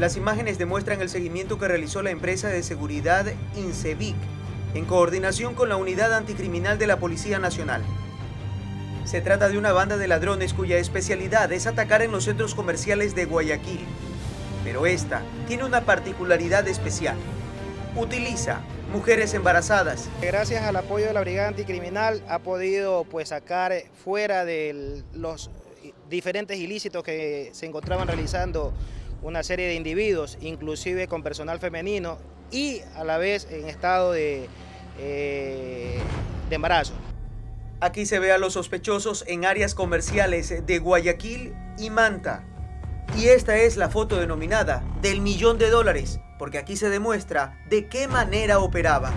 Las imágenes demuestran el seguimiento que realizó la empresa de seguridad Incevic en coordinación con la Unidad Anticriminal de la Policía Nacional. Se trata de una banda de ladrones cuya especialidad es atacar en los centros comerciales de Guayaquil. Pero esta tiene una particularidad especial. Utiliza mujeres embarazadas. Gracias al apoyo de la Brigada Anticriminal ha podido pues, sacar fuera de los diferentes ilícitos que se encontraban realizando una serie de individuos, inclusive con personal femenino y a la vez en estado de, eh, de embarazo. Aquí se ve a los sospechosos en áreas comerciales de Guayaquil y Manta. Y esta es la foto denominada del millón de dólares, porque aquí se demuestra de qué manera operaba.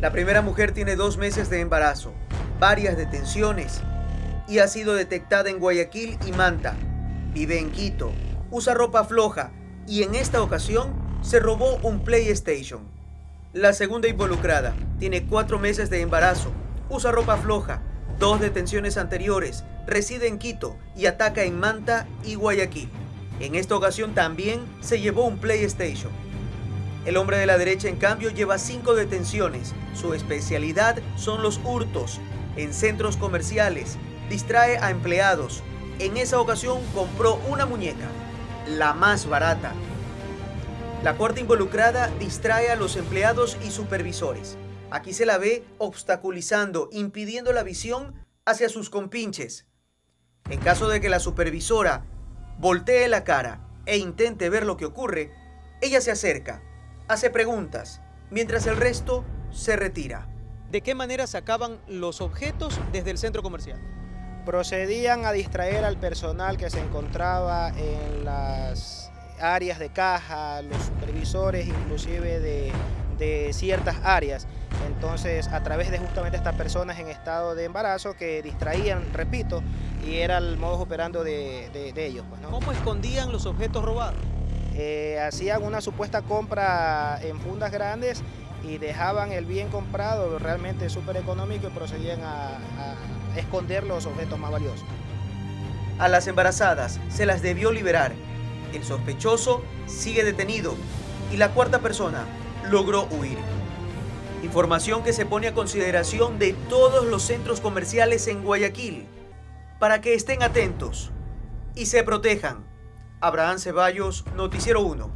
La primera mujer tiene dos meses de embarazo, varias detenciones y ha sido detectada en Guayaquil y Manta. Vive en Quito, usa ropa floja y en esta ocasión se robó un PlayStation. La segunda involucrada tiene cuatro meses de embarazo, usa ropa floja, dos detenciones anteriores, reside en Quito y ataca en Manta y Guayaquil. En esta ocasión también se llevó un PlayStation. El hombre de la derecha, en cambio, lleva cinco detenciones. Su especialidad son los hurtos en centros comerciales. Distrae a empleados. En esa ocasión compró una muñeca la más barata. La cuarta involucrada distrae a los empleados y supervisores. Aquí se la ve obstaculizando, impidiendo la visión hacia sus compinches. En caso de que la supervisora voltee la cara e intente ver lo que ocurre, ella se acerca, hace preguntas, mientras el resto se retira. ¿De qué manera sacaban los objetos desde el centro comercial? Procedían a distraer al personal que se encontraba en las áreas de caja, los supervisores inclusive de, ciertas áreas. Entonces, a través de justamente estas personas en estado de embarazo que distraían, repito, y era el modo operando de, ellos. Pues, ¿Cómo escondían los objetos robados? Eh, hacían una supuesta compra en fundas grandes y dejaban el bien comprado realmente súper económico y procedían a esconder los objetos más valiosos. A las embarazadas se las debió liberar. El sospechoso sigue detenido y la cuarta persona logró huir. Información que se pone a consideración de todos los centros comerciales en Guayaquil para que estén atentos y se protejan. Abraham Ceballos, Noticiero 1.